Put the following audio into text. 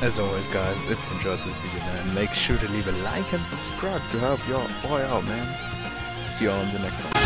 As always, guys, if you enjoyed this video, man, make sure to leave a like and subscribe to help your boy out, man. See you all in the next one.